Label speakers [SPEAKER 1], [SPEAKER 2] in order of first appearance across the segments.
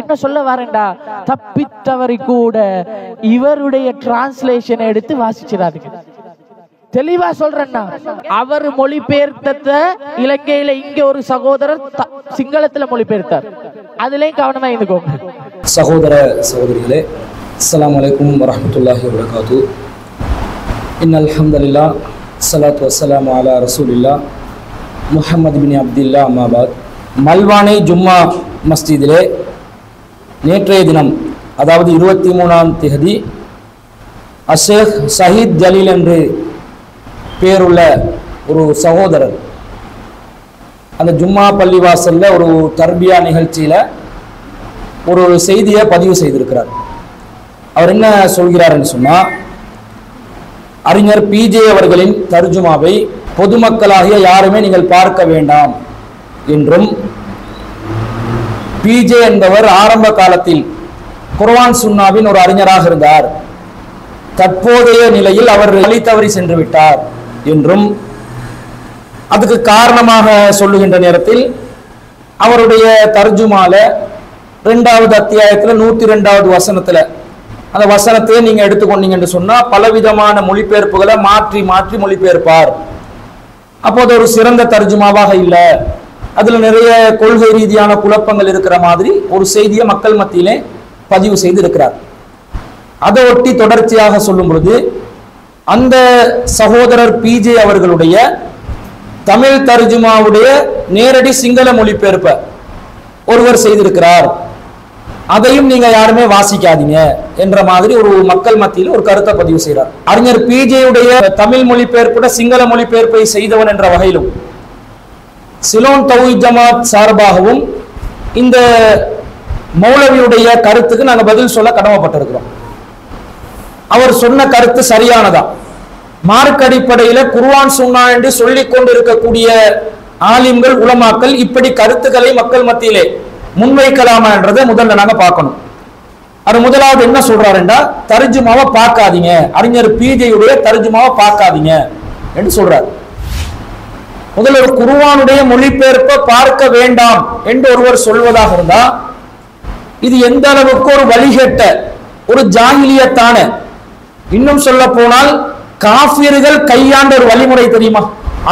[SPEAKER 1] என்ன சொல்ல வரேன்டா? தப்பித்தவரை கூட இவருடைய டிரான்ஸ்லேஷனை எடுத்து வாசிச்சிடாதீங்க. தெளிவா சொல்றேன்னா அவர் மொழிபெயர்த்த இலங்கையில இங்க ஒரு சகோதரர் சிங்களத்துல மொழிபெயர்த்தார். அதுலயும் கவனமா இருந்துக்கோங்க.
[SPEAKER 2] சகோதர சகோதரிகளே அஸ்லாம் வலைக்கும் வரமத்துல்லாஹி வரகாத்து இன் அல்ஹம்துலில்லா சலாத் வசலாம் அலா ரசூலில்லா முஹம்மது பின் அப்துல்லா அம்மாபாத். மல்வானை ஜும்மா மஸ்ஜிதிலே நேற்றைய தினம் அதாவது இருபத்தி மூணாம் தேதி அஷேக் ஷஹீத் ஜலீல் என்று பேருள்ள ஒரு சகோதரர் அந்த ஜும்மா பள்ளிவாசலில் ஒரு தர்பியா நிகழ்ச்சியில் ஒரு செய்தியை பதிவு செய்திருக்கிறார். அவர் என்ன சொல்கிறாருன்னு சொன்னால் அறிஞர் பிஜே அவர்களின் தர்ஜுமாவை பொதுமக்களாகிய யாருமே நீங்கள் பார்க்க வேண்டாம் என்றும் பிஜே என்பவர் ஆரம்ப காலத்தில் குர்வான் சுன்னாவின் ஒரு அறிஞராக இருந்தார். தற்போதைய நிலையில் அவர் வழி தவறி சென்று விட்டார் என்றும் அதுக்கு காரணமாக சொல்லுகின்ற நேரத்தில் அவருடைய தர்ஜுமால ரெண்டாவது அத்தியாயத்தில் நூத்தி ரெண்டாவது வசனத்துல அந்த வசனத்தை நீங்க எடுத்துக்கொண்டீங்கன்னு சொன்னா பலவிதமான மொழிபெயர்ப்புகளை மாற்றி மாற்றி மொழிபெயர்ப்பார். அப்போது ஒரு சிறந்த தர்ஜுமாவாக இல்லை. அதுல நிறைய கொள்கை ரீதியான குழப்பங்கள் இருக்கிற மாதிரி ஒரு செய்தியை மக்கள் மத்தியிலே பதிவு செய்து இருக்கிறார் அதை ஒட்டி தொடர்ச்சியாக சொல்லும் பொழுது அந்த சகோதரர் பிஜே அவர்களுடைய தமிழ் தர்ஜுமாவுடைய நேரடி சிங்கள மொழிபெயர்ப்ப ஒருவர் செய்திருக்கிறார். அதையும் நீங்க யாருமே வாசிக்காதீங்க என்ற மாதிரி ஒரு மக்கள் மத்தியில் ஒரு கருத்தை பதிவு செய்கிறார் அறிஞர் பிஜேயுடைய தமிழ் மொழிபெயர்ப்புட சிங்கள மொழிபெயர்ப்பை செய்தவன் என்ற வகையிலும் சிலோன் தௌஹீத் ஜமாத் சார்பாகவும் இந்த மௌலவியுடைய கருத்துக்கு நாங்கள் பதில் சொல்ல கடமைப்பட்டிருக்கிறோம். அவர் சொன்ன கருத்து சரியானதா? மார்க் அடிப்படையில் குர்ஆன் சுன்னா என்று சொல்லிக் கொண்டிருக்கக்கூடிய ஆலிம்கள் உலமாக்கள் இப்படி கருத்துக்களை மக்கள் மத்தியிலே முன்வைக்கலாமா என்றதை முதல்ல நாங்கள் பார்க்கணும். அது முதலாவது என்ன சொல்றாருண்டா தர்ஜுமாவை பார்க்காதீங்க. அறிஞர் பீஜையுடைய தர்ஜுமாவை பார்க்காதீங்க என்று சொல்றாரு. முதல் ஒரு குருவானுடைய மொழிபெயர்ப்பை பார்க்க வேண்டாம் என்று ஒருவர் சொல்வதாக இருந்தா இது எந்த அளவுக்கு ஒரு வழிகட்ட ஒரு ஜாகிலியத்தான இன்னும் சொல்ல போனால் காஃபிர்கள் கையாண்ட ஒரு வழிமுறை தெரியுமா?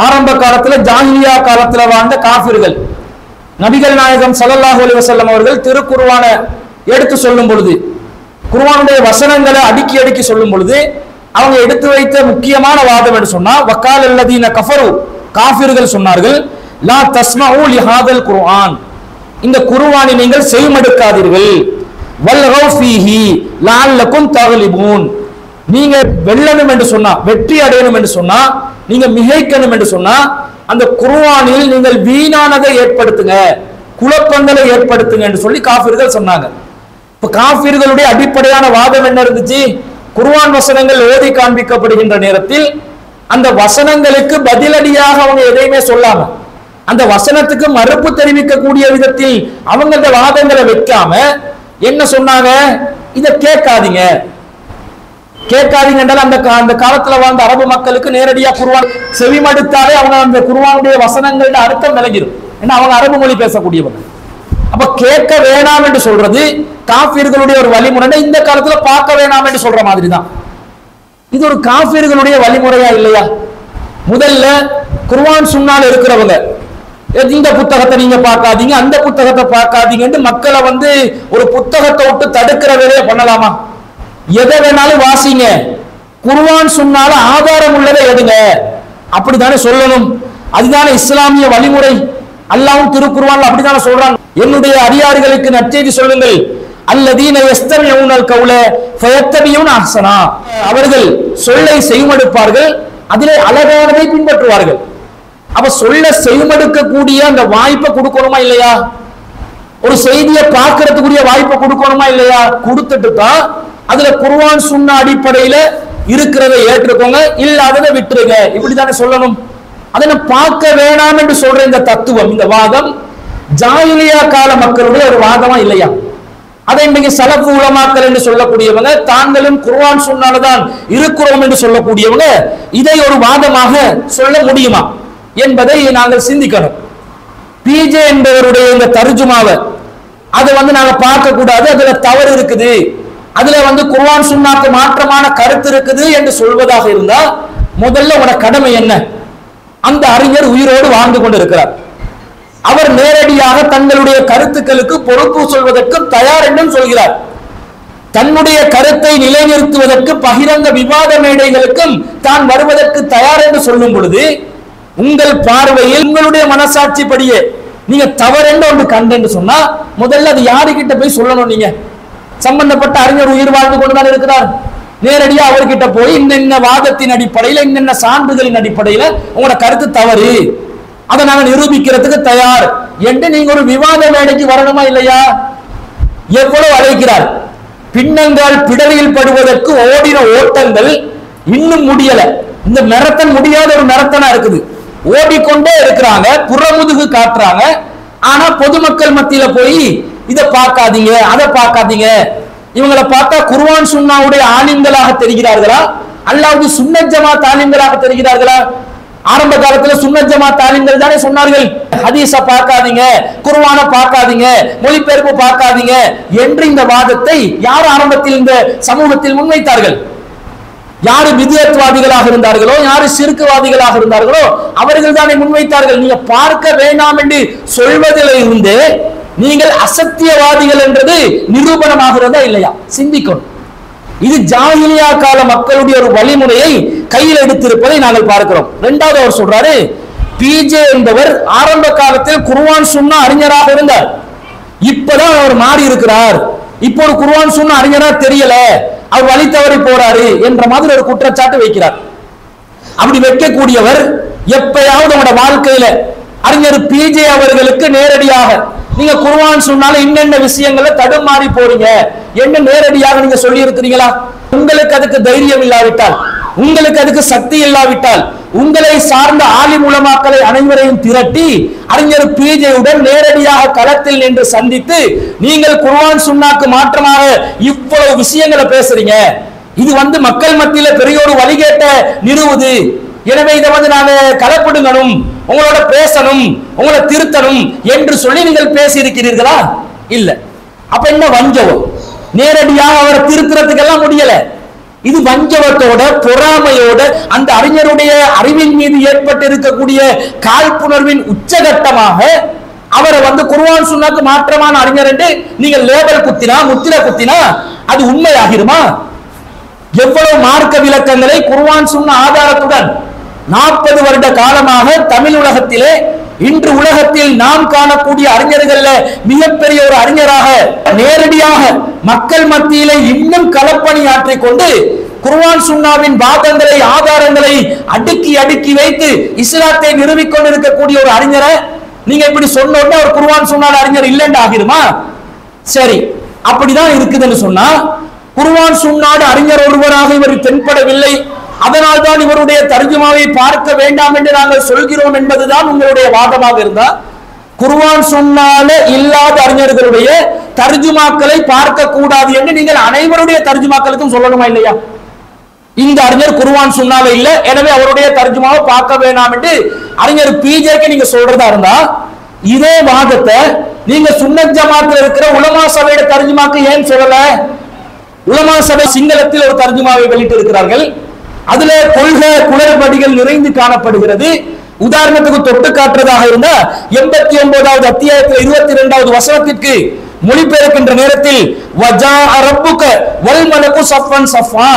[SPEAKER 2] ஆரம்ப காலத்துல ஜாகிலியா காலத்துல வாழ்ந்த காஃபியர்கள் நபிகள் நாயகம் ஸல்லல்லாஹு அலி வசல்லம் அவர்கள் திருக்குருவான எடுத்து சொல்லும் பொழுது குருவானுடைய வசனங்களை அடுக்கி அடுக்கி சொல்லும் பொழுது அவங்க எடுத்து வைத்த முக்கியமான வாதம் என்று சொன்னா வக்கால் அல்லதீன கஃபரு காபிர்கள் சொன்னார்கள் லா தஸ்மஉ லிஹாதல் குர்ஆன். இந்த குர்ஆனை நீங்கள் செய்மடுக்காதீர்கள். வல்கௌ ஃபீஹி லஅல்லக்கும் தகலிபூன். நீங்க வெல்லணும் என்று சொன்னா வெற்றி அடையணும் என்று சொன்னா நீங்க மிகைக்கணும் என்று சொன்னா அந்த குர்ஆனில் நீங்கள் வீணானதை ஏற்படுத்துங்க குழப்பங்களை ஏற்படுத்துங்க என்று சொல்லி காபிர்கள் சொன்னாங்க. இப்ப காபிர்களுடைய அடிப்படையான வாதம் என்ன இருந்துச்சு? குர்ஆன் வசனங்கள் ஓதி காண்பிக்கப்படுகின்ற நேரத்தில் அந்த வசனங்களுக்கு பதிலடியாக அவங்க எதையுமே சொல்லாம அந்த வசனத்துக்கு மறுப்பு தெரிவிக்கக்கூடிய விதத்தில் அவங்க அந்த வாதங்களை வைக்காம என்ன சொன்னாங்க? இதை கேட்காதீங்க. கேட்காதீங்க என்றால் அந்த அந்த காலத்துல வாழ்ந்த அரபு மக்களுக்கு நேரடியா செவி செவிமடுத்தாலே அவங்க அந்த குருவானுடைய வசனங்களோட அர்த்தம் விளங்கிடும் ஏன்னா அவங்க அரபு மொழி பேசக்கூடியவங்க. அப்ப கேட்க வேணாம் என்று சொல்றது காஃபிர்களுடைய ஒரு வழிமுறை இந்த காலத்துல பார்க்க வேணாம் என்று சொல்ற மாதிரி தான் இது ஒரு காஃபிர்களுடைய வழிமுறையா இல்லையா? முதல்ல குர்வான் சுன்னால இருக்கிறவங்க. எ- இந்த புத்தகத்தை நீங்க பார்க்காதீங்க அந்த புத்தகத்தை பார்க்காதீங்கன்னு மக்களை வந்து ஒரு புத்தகத்தை விட்டு தடுக்கிற வேலையை பண்ணலாமா? எதை வேணாலும் வாசிங்க. குர்வான் சொன்னாலும் ஆதாரம் உள்ளதை எடுங்க. அப்படித்தானே சொல்லணும். அதுதானே இஸ்லாமிய வழிமுறை. அல்லாவும் திருக்குருவான் அப்படித்தானே சொல்றாங்க. என்னுடைய அடியார்களுக்கு நற்செய்தி சொல்லுங்கள். அல்லதீன யஸ்தமியூனல் கவுல ஃபயத்தபியூன அஹ்சனா. அவர்கள் சொல்லை செய்மடுப்பார்கள் அதிலே அழகானதை பின்பற்றுவார்கள். அப்ப சொல்ல செய்மடுக்கக்கூடிய அந்த வாய்ப்பை கொடுக்கணுமா இல்லையா? ஒரு செய்தியை பார்க்கறதுக்குரிய வாய்ப்பை கொடுக்கணுமா இல்லையா? கொடுத்துட்டு தான் அதுல குருவான் சுண்ண அடிப்படையில இருக்கிறத ஏற்றுக்கோங்க இல்லாததை விட்டுருங்க. இப்படித்தானே சொல்லணும். அதை நான் பார்க்க வேணாம் என்று சொல்ற இந்த தத்துவம் இந்த வாதம் ஜாயிலியா கால மக்களுடைய ஒரு வாதமா இல்லையா? அதை இன்னைக்கு சலப்பு உலமாக்கள் என்று சொல்லக்கூடியவங்க தாங்களும் குர்வான் சொன்னால்தான் இருக்கிறோம் என்று சொல்லக்கூடியவங்க இதை ஒரு வாதமாக சொல்ல முடியுமா என்பதை நாங்கள் சிந்திக்கணும். பிஜே என்பவருடைய இந்த தர்ஜுமாவை அதை வந்து நாங்கள் பார்க்க கூடாது அதுல தவறு இருக்குது. அதுல வந்து குர்வான் சுண்ணாக்கு மாற்றமான கருத்து இருக்குது என்று சொல்வதாக இருந்தால் முதல்ல உன கடமை என்ன? அந்த அறிஞர் உயிரோடு வாழ்ந்து கொண்டிருக்கிறார். அவர் நேரடியாக தங்களுடைய கருத்துக்களுக்கு பொறுப்பு சொல்வதற்கு தயார் என்றும் சொல்கிறார். தன்னுடைய கருத்தை நிலைநிறுத்துவதற்கு பகிரங்க விவாத மேடைகளுக்கும் தான் வருவதற்கு தயார் என்று சொல்லும் பொழுது உங்கள் பார்வையில் உங்களுடைய மனசாட்சிப்படியே நீங்க தவறென்று ஒன்று கண்டென்று சொன்னா முதல்ல அது யாருக்கிட்ட போய் சொல்லணும் நீங்க? சம்பந்தப்பட்ட அறிஞர் உயிர் வாழ்ந்து கொண்டுதான் இருக்கிறார். நேரடியாக அவர்கிட்ட போய் இன்னென்ன வாதத்தின் அடிப்படையில் இன்னென்ன சான்றுகளின் அடிப்படையில் உங்களோட கருத்து தவறு? அதை நாங்க நிரூபிக்கிறதுக்கு தயார். என்று நீங்க ஒரு விவாத மேடைக்கு வரணுமா இல்லையா? எவ்வளவு அழைக்கிறார். பின்னங்கால் பிடரியில் படுவதற்கு ஓடின ஓட்டங்கள் இன்னும் முடியல. இந்த மெரத்தன் முடியாத ஒரு மெரத்தனா இருக்குது. ஓடிக்கொண்டே இருக்கிறாங்க. புறமுதுகு காட்டுறாங்க. ஆனா பொதுமக்கள் மத்தியில போய் இதை பார்க்காதீங்க அதை பார்க்காதீங்க. இவங்களை பார்த்தா குர்வான் சுண்ணாவுடைய ஆலிம்களாக தெரிகிறார்களா? அல்லாவது சுண்ணஜமா ஜமாத் தெரிகிறார்களா? ஆரம்ப காலத்துல சுன்னத் ஜமாத் தானே சொன்னார்கள். ஹதீஸ பார்க்காதீங்க குருவான பார்க்காதீங்க மொழிபெயர்ப்பு பார்க்காதீங்க என்று இந்த வாதத்தை யார் ஆரம்பத்தில் இந்த சமூகத்தில் முன்வைத்தார்கள்? யாரு விதியத்வாதிகளாக இருந்தார்களோ யாரு சிறுக்குவாதிகளாக இருந்தார்களோ அவர்கள் தானே முன்வைத்தார்கள். நீங்க பார்க்க வேண்டாம் என்று சொல்வதில் இருந்து நீங்கள் அசத்தியவாதிகள் என்றது நிரூபணமாகிறதா இல்லையா? சிந்திக்கணும். இது ஜாகிலியா கால மக்களுடைய ஒரு வழிமுறையை கையில் எடுத்திருப்பதை நாங்கள் பார்க்கிறோம். இரண்டாவது அவர் சொல்றாரு பிஜே என்பவர் ஆரம்ப காலத்தில் குருவான் சுண்ணா அறிஞராக இருந்தார். இப்பதான் அவர் மாறி இருக்கிறார். இப்போ ஒரு குருவான் சுண்ணா அறிஞரா தெரியல. அவர் வழி தவறி போறாரு என்ற மாதிரி ஒரு குற்றச்சாட்டு வைக்கிறார். அப்படி வைக்கக்கூடியவர் எப்பயாவது அவனோட வாழ்க்கையில அறிஞர் பிஜே அவர்களுக்கு நேரடியாக நீங்க குருவான் சொன்னாலும் என்னென்ன விஷயங்களை தடுமாறி போறீங்க? என்ன நேரடியாக நீங்க சொல்லி இருக்கிறீங்களா உங்களுக்கு அதுக்கு தைரியம் இல்லாவிட்டால் உங்களுக்கு அதுக்கு சக்தி இல்லாவிட்டால் உங்களை சார்ந்த ஆலி மூலமாக்களை அனைவரையும் திரட்டி அறிஞர் பிஜேயுடன் நேரடியாக களத்தில் நின்று சந்தித்து நீங்கள் குர்வான் சுண்ணாக்கு மாற்றமாக இவ்வளவு விஷயங்களை பேசுறீங்க. இது வந்து மக்கள் மத்தியில பெரிய ஒரு வழிகேட்ட நிறுவுது. எனவே இதை வந்து நாங்க கலப்பிடுங்கணும். உங்களோட பேசணும் உங்களை திருத்தணும் என்று சொல்லி நீங்கள் பேசி இருக்கிறீர்களா இல்ல. அப்ப என்ன வஞ்சவம் நேரடியாக அவரை திருத்துறதுக்கெல்லாம் முடியல. இது வஞ்சவத்தோட பொறாமையோட அந்த அறிஞருடைய அறிவின் மீது ஏற்பட்டு இருக்கக்கூடிய காழ்ப்புணர்வின் உச்சகட்டமாக அவரை வந்து குருவான் சொன்னாக்கு மாற்றமான அறிஞர் என்று நீங்க லேபல் குத்தினா முத்திர குத்தினா அது உண்மையாகிருமா எவ்வளவு மார்க்க விளக்கங்களை குருவான் சொன்ன ஆதாரத்துடன் நாற்பது வருட காலமாக தமிழ் உலகத்திலே இன்று உலகத்தில் நாம் காணக்கூடிய அறிஞர்கள்ல மிகப்பெரிய ஒரு அறிஞராக நேரடியாக மக்கள் மத்தியிலே இன்னும் களப்பணி கொண்டு குர்வான் சுன்னாவின் வாதங்களை ஆதாரங்களை அடுக்கி அடுக்கி வைத்து இஸ்லாத்தை நிறுவிக் கொண்டிருக்கக்கூடிய ஒரு அறிஞரை நீங்க இப்படி சொன்னோட ஒரு குர்ஆன் சுன்னால அறிஞர் இல்லைன்னு ஆகிருமா சரி அப்படிதான் இருக்குதுன்னு சொன்னா குருவான் சுன்னாடு அறிஞர் ஒருவராக இவர் தென்படவில்லை. அதனால் தான் இவருடைய தர்ஜுமாவை பார்க்க வேண்டாம் என்று நாங்கள் சொல்கிறோம் என்பதுதான் உங்களுடைய வாதமாக இருந்தா. குர்வான் சொன்னாலே இல்லாத அறிஞர்களுடைய தர்ஜுமாக்களை பார்க்க கூடாது என்று நீங்கள் அனைவருடைய தர்ஜுமாக்களுக்கும் சொல்லணுமா இல்லையா? இந்த அறிஞர் குருவான் சொன்னாலே இல்ல எனவே அவருடைய தர்ஜுமாவை பார்க்க வேணாம் என்று அறிஞர் பிஜேக்கு நீங்க சொல்றதா இருந்தா இதே வாதத்தை நீங்க சுன்னத் இருக்கிற உலமா சபையோட தர்ஜுமாக்கு ஏன் சொல்லல? உலமா சபை சிங்களத்தில் ஒரு தர்ஜுமாவை வெளியிட்டு இருக்கிறார்கள் அதுல கொள்கை குளறுபடிகள் நிறைந்து காணப்படுகிறது. உதாரணத்துக்கு தொட்டு காட்டுறதாக இருந்தா எண்பத்தி ஒன்பதாவது அத்தியாயத்தில் இருபத்தி இரண்டாவது வசனத்திற்கு மொழிபெயர்க்கின்ற நேரத்தில் வஜா அரப்புக்க வல்மலக்கு சஃபன் சஃபா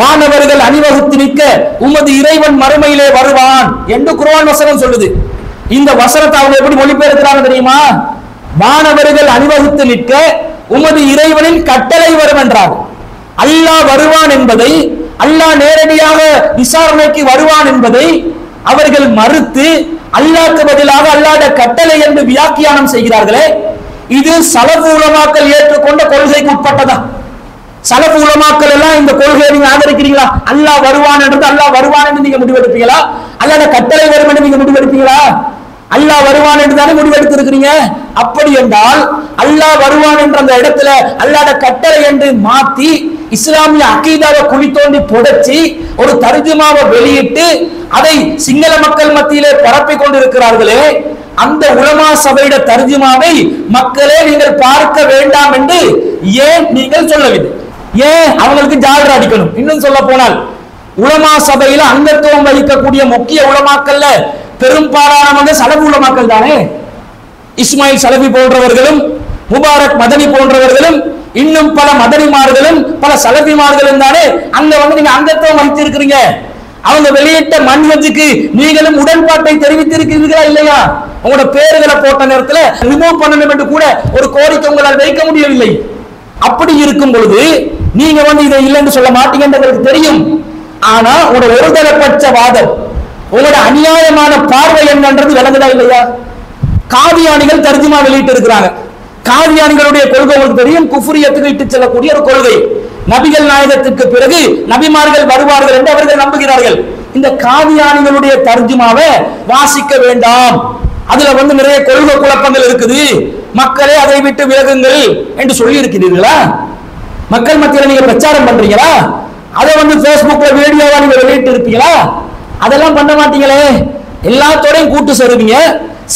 [SPEAKER 2] வானவர்கள் அணிவகுத்து நிற்க உமது இறைவன் மறுமையிலே வருவான் என்று குரான் வசனம் சொல்லுது. இந்த வசனத்தை அவங்க எப்படி மொழிபெயர்க்கிறாங்க தெரியுமா? வானவர்கள் அணிவகுத்து நிற்க உமது இறைவனின் கட்டளை வரும் என்றார் அல்லாஹ் வருவான் என்பதை அல்லாஹ் நேரடியாக விசாரணைக்கு வருவான் என்பதை அவர்கள் மறுத்து அல்லாக்கு பதிலாக அல்லாத கட்டளை என்று வியாக்கியானம் செய்கிறார்களே இது சலபு உலமாக்கள் ஏற்றுக்கொண்ட கொள்கைக்கு உட்பட்டதா? சலபு உலமாக்கள் எல்லாம் இந்த கொள்கையை நீங்க ஆதரிக்கிறீங்களா? அல்லாஹ் வருவான் என்று அல்லாஹ் வருவான் என்று நீங்க முடிவெடுப்பீங்களா? அல்லாத கட்டளை வரும் என்று நீங்க முடிவெடுப்பீங்களா? அல்லாஹ் வருவான் என்று தானே முடிவெடுத்து இருக்கிறீங்க அப்படி என்றால் அல்லாஹ் வருவான் என்ற அந்த இடத்துல அல்லாத கட்டளை என்று மாத்தி இஸ்லாமிய அக்கீதாவை குழி தோண்டி புடைச்சி ஒரு தர்ஜுமாவை வெளியிட்டு அதை சிங்கள மக்கள் மத்தியிலே பரப்பிக் கொண்டிருக்கிறார்களே அந்த உலமா சபையிட தர்ஜுமாவை மக்களே நீங்கள் பார்க்க வேண்டாம் என்று ஏன் நீங்கள் சொல்லவில்லை? ஏன்? அவங்களுக்கு ஜாலர் அடிக்கணும். இன்னும் சொல்ல போனால் உலமா சபையில அங்கத்துவம் வகிக்கக்கூடிய முக்கிய உலமாக்கல்ல பெரும்பாலானவங்க சலவு உலமாக்கள் தானே இஸ்மாயில் சலபி போன்றவர்களும் முபாரக் மதனி போன்றவர்களும் இன்னும் பல மதனிமார்களும் பல சலபிமார்களும் தானே? அங்க வந்து நீங்க அங்கத்துவம் வகித்திருக்கிறீங்க அவங்க வெளியிட்ட மன்ஹஜுக்கு நீங்களும் உடன்பாட்டை தெரிவித்திருக்கிறீர்களா இல்லையா? உங்களோட பேர்களை போட்ட நேரத்தில் ரிமூவ் பண்ணணும் என்று கூட ஒரு கோரிக்கை உங்களால் வைக்க முடியவில்லை. அப்படி இருக்கும் பொழுது நீங்க வந்து இதை இல்லைன்னு சொல்ல மாட்டீங்கன்றது தெரியும். ஆனா உங்களோட ஒருதலைப்பட்ச வாதம் உங்களோட அநியாயமான பார்வை என்னன்றது விளங்குதா இல்லையா? காவியானிகள் தர்ஜுமா வெளியிட்டு இருக்கிறாங்க காதியானிகளுடைய கொள்கை உங்களுக்கு தெரியும். குஃபுரியத்துக்கு இட்டு செல்லக்கூடிய ஒரு கொள்கை. நபிகள் நாயகத்துக்கு பிறகு நபிமார்கள் வருவார்கள் என்று அவர்கள் நம்புகிறார்கள். இந்த காதியானிகளுடைய தர்ஜுமாவை வாசிக்க வேண்டாம். அதுல வந்து நிறைய கொள்கை குழப்பங்கள் இருக்குது. மக்களே அதை விட்டு விலகுங்கள் என்று சொல்லி இருக்கிறீர்களா மக்கள் மத்தியில் நீங்க பிரச்சாரம் பண்றீங்களா? அதை வந்து பேஸ்புக்ல வீடியோவா நீங்க வெளியிட்டு இருப்பீங்களா அதெல்லாம் பண்ண மாட்டீங்களே. எல்லாத்தோடையும் கூட்டு சேருவீங்க.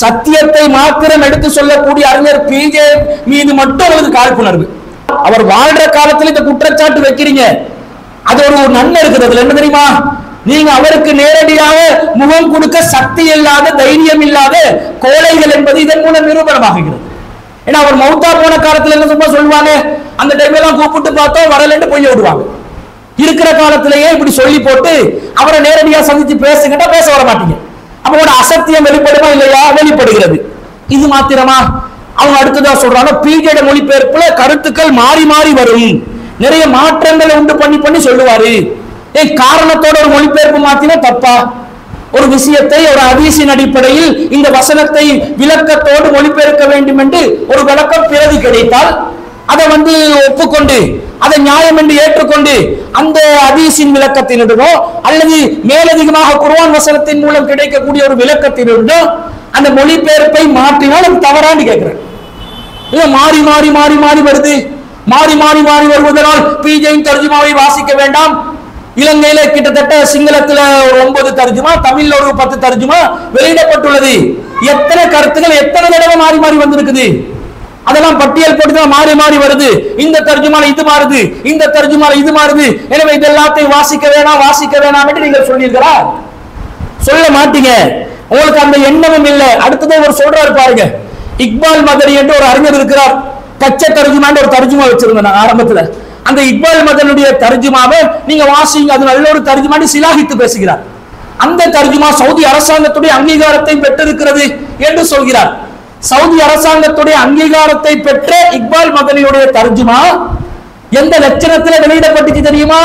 [SPEAKER 2] சத்தியத்தை மாத்திரம் எடுத்து சொல்லக்கூடிய அறிஞர் பிஜே மீது மட்டும் அவருக்கு காழ்ப்புணர்வு. அவர் வாழ்ற காலத்தில் இந்த குற்றச்சாட்டு வைக்கிறீங்க. அது ஒரு நன்மை இருக்குது. அதுல என்ன தெரியுமா? நீங்க அவருக்கு நேரடியாக முகம் கொடுக்க சக்தி இல்லாத தைரியம் இல்லாத கோழைகள் என்பது இதன் மூலம் நிரூபணமாகிறது ஏன்னா அவர் மௌத்தா போன காலத்துல என்ன சும்மா சொல்லுவாங்க? அந்த டைம் எல்லாம் கூப்பிட்டு பார்த்தோம் வரலன்னு பொய்ய விடுவாங்க. இருக்கிற காலத்திலேயே இப்படி சொல்லி போட்டு அவரை நேரடியாக சந்திச்சு பேசுகிட்டா பேச வர மாட்டீங்க. அவங்களோட அசத்தியம் வெளிப்படுமா இல்லையா? வெளிப்படுகிறது. இது மாத்திரமா? அவங்க அடுத்ததா சொல்றாங்க பீஜட மொழிபெயர்ப்புல கருத்துக்கள் மாறி மாறி வரும். நிறைய மாற்றங்களை உண்டு பண்ணி பண்ணி சொல்லுவாரு. ஏய் காரணத்தோட ஒரு மொழிபெயர்ப்பு மாத்தினா தப்பா? ஒரு விஷயத்தை ஒரு ஹதீஸின் அடிப்படையில் இந்த வசனத்தை விளக்கத்தோடு மொழிபெயர்க்க வேண்டும் என்று ஒரு விளக்கம் பிறகு கிடைத்தால் அதை வந்து ஒப்புக்கொண்டு அதை நியாயம் என்று ஏற்றுக்கொண்டு அந்த ஹதீஸின் விளக்கத்தினிடமோ அல்லது மேலதிகமாக குர்வான் வசனத்தின் மூலம் கிடைக்கக்கூடிய ஒரு விளக்கத்தினிடமோ அந்த மொழிபெயர்ப்பை மாற்றினால் அது தவறான்னு கேட்கிறேன் இல்ல மாறி மாறி மாறி மாறி வருது. மாறி மாறி மாறி வருவதனால் பிஜேயின் தர்ஜுமாவை வாசிக்க வேண்டாம். இலங்கையில கிட்டத்தட்ட சிங்களத்துல ஒரு ஒன்பது தர்ஜுமா தமிழ்ல ஒரு பத்து தர்ஜுமா வெளியிடப்பட்டுள்ளது. எத்தனை கருத்துக்கள் எத்தனை தடவை மாறி மாறி வந்திருக்குது? அதெல்லாம் பட்டியல் போட்டு தான் மாறி மாறி வருது. இந்த தர்ஜுமால இது மாறுது இந்த தர்ஜுமால இது மாறுது. எனவே இது எல்லாத்தையும் வாசிக்க வேணாம் வாசிக்க வேணாம் என்று நீங்கள் சொல்லியிருக்கிறார் சொல்ல மாட்டீங்க. உங்களுக்கு அந்த எண்ணமும் இல்லை. அடுத்தது ஒரு சொல்றாரு பாருங்க. இக்பால் மதனி என்று ஒரு அறிஞர் இருக்கிறார். கச்ச தர்ஜுமான்னு ஒரு தர்ஜுமா வச்சிருந்தேன் நான் ஆரம்பத்துல. அந்த இக்பால் மதனுடைய தர்ஜுமாவை நீங்க வாசிங்க அது நல்ல ஒரு தர்ஜுமான்னு சிலாகித்து பேசுகிறார். அந்த தர்ஜுமா சவுதி அரசாங்கத்துடைய அங்கீகாரத்தை பெற்றிருக்கிறது என்று சொல்கிறார். சவுதி அரசாங்கத்துடைய அங்கீகாரத்தை பெற்ற இக்பால் மதனியுடைய தர்ஜுமா எந்த லட்சணத்தில் வெளியிடப்பட்டுச்சு தெரியுமா?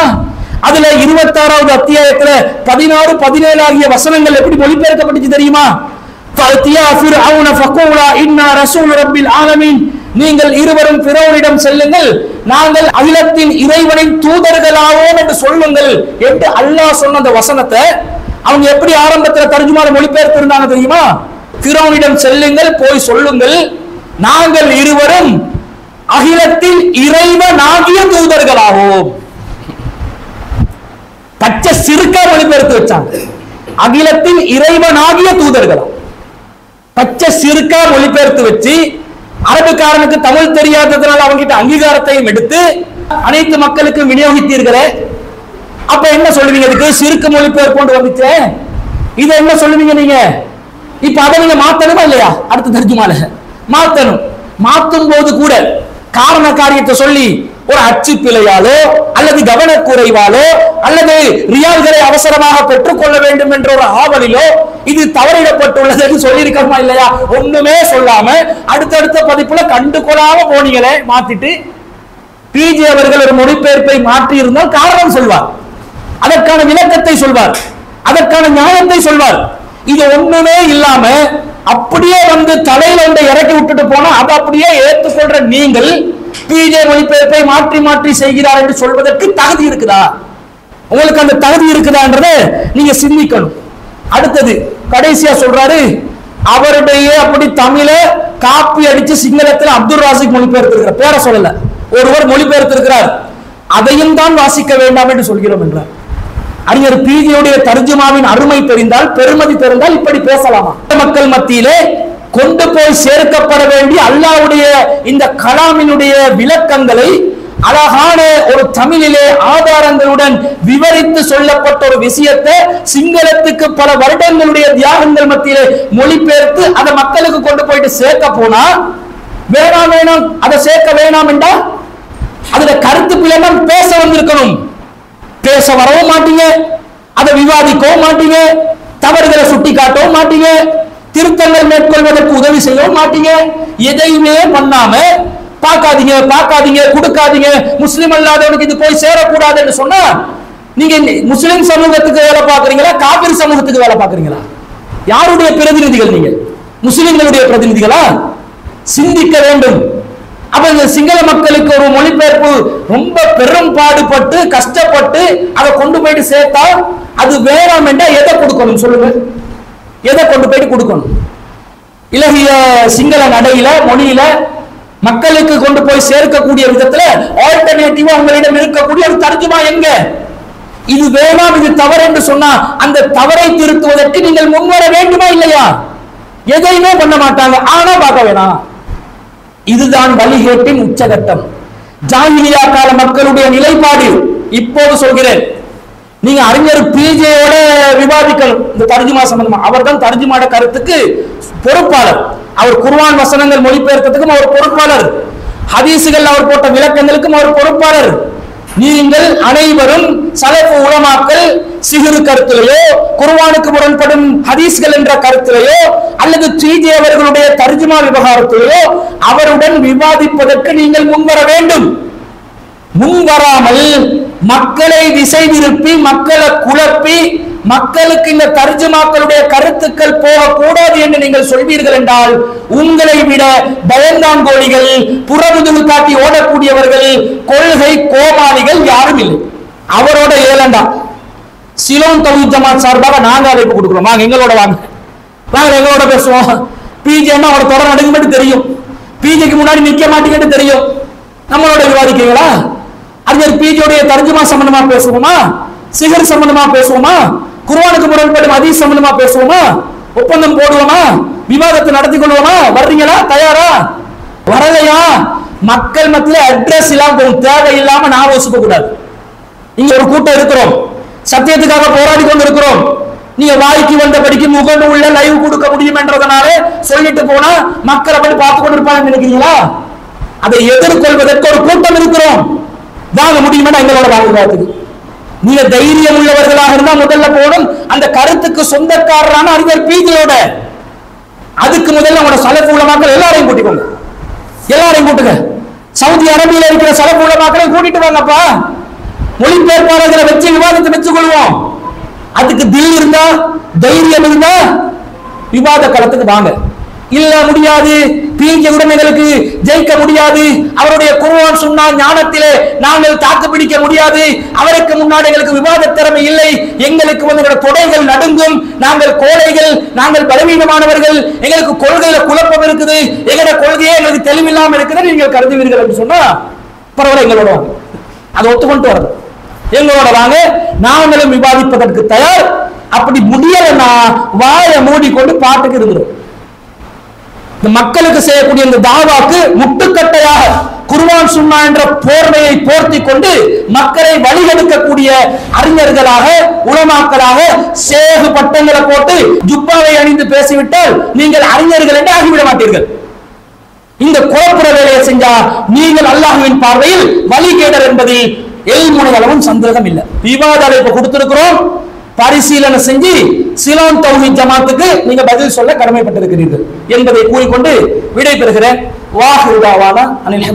[SPEAKER 2] அதுல இருபத்தாறாவது அத்தியாயத்துல பதினாறு பதினேழு ஆகிய வசனங்கள் எப்படி மொழிபெயர்க்கப்பட்டுச்சு தெரியுமா? நீங்கள் இருவரும் பிறவரிடம் செல்லுங்கள். நாங்கள் அகிலத்தின் இறைவனின் தூதர்களாவோம் என்று சொல்லுங்கள் என்று அல்லாஹ் சொன்ன அந்த வசனத்தை அவங்க எப்படி ஆரம்பத்தில் தர்ஜுமான மொழிபெயர்த்திருந்தாங்க தெரியுமா? பிறவனிடம் செல்லுங்கள் போய் சொல்லுங்கள். நாங்கள் இருவரும் அகிலத்தில் இறைவனாகிய தூதர்களாகும் பச்சை சிறுக்கா மொழிபெயர்த்து வச்சாங்க. அகிலத்தில் இறைவனாகிய தூதர்களா பச்சை சிறுக்கா மொழிபெயர்த்து வச்சு அரபுக்காரனுக்கு தமிழ் தெரியாததுனால அவங்கிட்ட அங்கீகாரத்தையும் எடுத்து அனைத்து மக்களுக்கும் விநியோகித்தீர்களே. அப்ப என்ன சொல்லுவீங்க இதுக்கு சிறுக்கு மொழிபெயர்ப்பு கொண்டு வந்துச்சே இதை என்ன சொல்லுவீங்க நீங்க? இப்ப அதை நீங்க மாத்தணுமா இல்லையா? அடுத்த தர்ஜுமால. மாத்தணும். மாத்தும் போது கூட காரண காரியத்தை சொல்லி ஒரு அச்சு பிழையாலோ அல்லது கவனக்குறைவாலோ அல்லது ரியால்களை அவசரமாக பெற்றுக்கொள்ள வேண்டும் என்ற ஒரு ஆவலிலோ இது தவறிடப்பட்டுள்ளது என்று சொல்லியிருக்கணுமா இல்லையா? ஒண்ணுமே சொல்லாம அடுத்தடுத்த பதிப்புல கண்டுகொள்ளாம போனீங்களே மாத்திட்டு பிஜே அவர்கள் ஒரு மொழிபெயர்ப்பை மாற்றி இருந்தால் காரணம் சொல்வார். அதற்கான விளக்கத்தை சொல்வார். அதற்கான நியாயத்தை சொல்வார். இது ஒண்ணுமே இல்லாம அப்படியே வந்து தலையில ஒன்றை இறக்கி விட்டுட்டு போனா அதை அப்படியே ஏற்றுக்கொள்ற நீங்கள் பிஜே மொழிபெயர்ப்பை மாற்றி மாற்றி செய்கிறார் என்று சொல்வதற்கு தகுதி இருக்குதா? உங்களுக்கு அந்த தகுதி இருக்குதான்றதை நீங்க சிந்திக்கணும். அடுத்தது கடைசியா சொல்றாரு அவருடைய அப்படி தமிழ காப்பி அடிச்சு சிங்களத்தில் அப்துல் ராசிக் மொழிபெயர்த்திருக்கிறார். பேரை சொல்லல. ஒருவர் மொழிபெயர்த்திருக்கிறார். அதையும் தான் வாசிக்க வேண்டாம் என்று சொல்கிறோம் என்றார். அறிஞர் பீதியுடைய தர்ஜுமாவின் அருமை தெரிந்தால் பெருமதி தெரிந்தால் இப்படி பேசலாமா? மக்கள் மத்தியிலே கொண்டு போய் சேர்க்கப்பட வேண்டிய அல்லாஹ்வுடைய இந்த கலாமினுடைய விளக்கங்களை அழகான ஒரு தமிழிலே ஆதாரங்களுடன் விவரித்து சொல்லப்பட்ட ஒரு விஷயத்தை சிங்களத்துக்கு பல வருடங்களுடைய தியாகங்கள் மத்தியிலே மொழிபெயர்த்து அதை மக்களுக்கு கொண்டு போயிட்டு சேர்க்க போனா வேணாம் வேணாம் அதை சேர்க்க வேணாம் என்றா அதுல கருத்து பிள்ளைman பேச வந்திருக்கணும். பேச வரவும் மாட்டீங்க அதை விவாதிக்கவும் மாட்டீங்க தவறுகளை சுட்டி காட்டவும் மாட்டீங்க திருத்தங்கள் மேற்கொள்வதற்கு உதவி செய்யவும் மாட்டீங்க. எதையுமே பண்ணாம பார்க்காதீங்க பார்க்காதீங்க கொடுக்காதீங்க. முஸ்லீம் அல்லாதவனுக்கு இது போய் சேரக்கூடாதுன்னு சொன்னா நீங்க முஸ்லிம் சமூகத்துக்கு வேலை பார்க்குறீங்களா காபிர் சமூகத்துக்கு வேலை பார்க்குறீங்களா? யாருடைய பிரதிநிதிகள் நீங்க முஸ்லிம்களுடைய பிரதிநிதிகளா? சிந்திக்க வேண்டும். அப்ப இந்த சிங்கள மக்களுக்கு ஒரு மொழிபெயர்ப்பு ரொம்ப பெரும் பாடுபட்டு கஷ்டப்பட்டு அதை கொண்டு போயிட்டு சேர்த்தா அது வேணாம் என்றா எதை கொடுக்கணும் சொல்லுங்க? எதை கொண்டு போயிட்டு கொடுக்கணும்? இலகிய சிங்கள நடையில மொழியில மக்களுக்கு கொண்டு போய் சேர்க்கக்கூடிய விதத்துல ஆல்டர்னேட்டிவா உங்களிடம் இருக்கக்கூடிய ஒரு தர்ஜுமா எங்க? இது வேணாம் இது தவறு என்று சொன்னா அந்த தவறை திருத்துவதற்கு நீங்கள் முன்வர வேண்டுமா இல்லையா? எதையுமே பண்ண மாட்டாங்க. ஆனா பார்க்க வேணாம். இதுதான் வழிகேட்டின் உச்சகட்டம். ஜாகிலியா கால மக்களுடைய நிலைப்பாடு இப்போது சொல்கிறேன். நீங்க அறிஞர் பிஜேயோட விவாதிக்கணும். இந்த தர்ஜுமா சம்பந்தமா. அவர் தான் தர்ஜுமாட கருத்துக்கு பொறுப்பாளர். அவர் குர்வான் வசனங்கள் மொழிபெயர்த்ததுக்கும் அவர் பொறுப்பாளர். ஹதீசுகள் அவர் போட்ட விளக்கங்களுக்கும் அவர் பொறுப்பாளர். நீங்கள் அனைவரும் சலப்பு உலமாக்கள் சிகிரு கருத்திலேயோ குருவானுக்கு முரண்படும் ஹதீஸ்கள் என்ற கருத்திலேயோ அல்லது டிஜே அவர்களுடைய தர்ஜுமா விவகாரத்திலேயோ அவருடன் விவாதிப்பதற்கு நீங்கள் முன்வர வேண்டும். முன்வராமல் மக்களை திசை திருப்பி மக்களை குழப்பி மக்களுக்கு இந்த தர்ஜுமாக்களுடைய கருத்துக்கள் போகக்கூடாது என்று நீங்கள் சொல்வீர்கள் என்றால் உங்களை விட பயந்தாங்கோழிகள் புறமுதுகு காட்டி ஓடக்கூடியவர்கள் கொள்கை கோமாளிகள் யாரும் இல்லை. அவரோட ஏலண்டா. சிலோன் தௌஹீத் ஜமாத் சார்பாக நாங்க அழைப்பு கொடுக்கிறோம். வாங்க எங்களோட வாங்க. வாங்க எங்களோட பேசுவோம். பிஜேன்னா அவரோட தொடர் நடுங்க தெரியும். பிஜேக்கு முன்னாடி நிக்க மாட்டீங்கன்னு தெரியும். நம்மளோட விவாதிக்கிறீங்களா? அறிஞர் பிஜேடைய தர்ஜுமா சம்பந்தமா பேசுவோமா? சிகர் சம்பந்தமா பேசுவோமா? குர்ஆனுக்கு முரண்படும் அதிக சம்பந்தமா பேசுவோமா? ஒப்பந்தம் போடுவோமா? விவாதத்தை நடத்தி கொள்வோமா? வர்றீங்களா? தயாரா? வரலையா? மக்கள் மத்தியில அட்ரஸ் இல்லாம போகும். தேவையில்லாம நான் யோசிக்க கூடாது. இங்க ஒரு கூட்டம் இருக்கிறோம். சத்தியத்துக்காக போராடி கொண்டு இருக்கிறோம் நீங்க வாய்க்கு வந்தபடிக்கு முகண்டு உள்ள லைவ் கொடுக்க முடியும் என்றதுனால சொல்லிட்டு போனா மக்கள் அப்படி பார்த்து கொண்டு இருப்பாங்க நினைக்கிறீங்களா? அதை எதிர்கொள்வதற்கு ஒரு கூட்டம் இருக்கிறோம். வாங்க முடியுமா எங்களோட வாழ்வாத்துக்கு நீங்க தைரியம் உள்ளவர்களாக இருந்தா முதல்ல போகணும். அந்த கருத்துக்கு சொந்தக்காரரான அறிஞர் பீதியோட அதுக்கு முதல்ல உங்களோட சலப்பு உள்ள எல்லாரையும் கூட்டிக்கோங்க எல்லாரையும் கூட்டுங்க. சவுதி அரேபியில இருக்கிற சலப்பு உள்ள கூட்டிட்டு வாங்கப்பா. மொழிபெயர்ப்பாளர்களை வச்சு விவாதத்தை வச்சு கொள்வோம் அதுக்கு தில் இருந்தா தைரியம் இருந்தா விவாத களத்துக்கு வாங்க. இல்ல முடியாது. பீஞ்ச உடைமைகளுக்கு ஜெயிக்க முடியாது. அவருடைய குருவான் சொன்னா ஞானத்திலே நாங்கள் தாக்கு பிடிக்க முடியாது. அவருக்கு முன்னாடி எங்களுக்கு விவாத திறமை இல்லை. எங்களுக்கு வந்து எங்களோட தொடைகள் நடுங்கும். நாங்கள் கோடைகள் நாங்கள் பலவீனமானவர்கள். எங்களுக்கு கொள்கையில குழப்பம் இருக்குது. எங்களோட கொள்கையே எங்களுக்கு தெளிவில்லாம இருக்குது நீங்கள் கருதுவீர்கள் அப்படின்னு சொன்னா பரவாயில்ல எங்களோட. அதை ஒத்துக்கொண்டு வரது எங்களோட வாங்க நாங்களும் விவாதிப்பதற்கு தயார். அப்படி முடியலைன்னா வாயை மூடிக்கொண்டு பாட்டுக்கு இருந்துரும். இந்த மக்களுக்கு செய்யக்கூடிய இந்த தாவாக்கு முட்டுக்கட்டையாக குருவான் சுன்னா என்ற போர்வையை போர்த்தி கொண்டு மக்களை வழிகெடுக்கக்கூடிய அறிஞர்களாக உளமாக்களாக சேகு பட்டங்களை போட்டு ஜுப்பாவை அணிந்து பேசிவிட்டால் நீங்கள் அறிஞர்கள் என்று ஆகிவிட மாட்டீர்கள். இந்த குழப்புற வேலையை செஞ்சா நீங்கள் அல்லாஹுவின் பார்வையில் வழிகேடர் என்பதில் எல்முனை அளவும் சந்தேகம் இல்லை. விவாத அழைப்பு கொடுத்திருக்கிறோம். பரிசீலனை செஞ்சு சிலோன் தௌஹி ஜமாத்துக்கு நீங்க பதில் சொல்ல கடமைப்பட்டிருக்கிறீர்கள் என்பதை கூறிக்கொண்டு விடை பெறுகிறேன் வாஹுதாவானா அனில்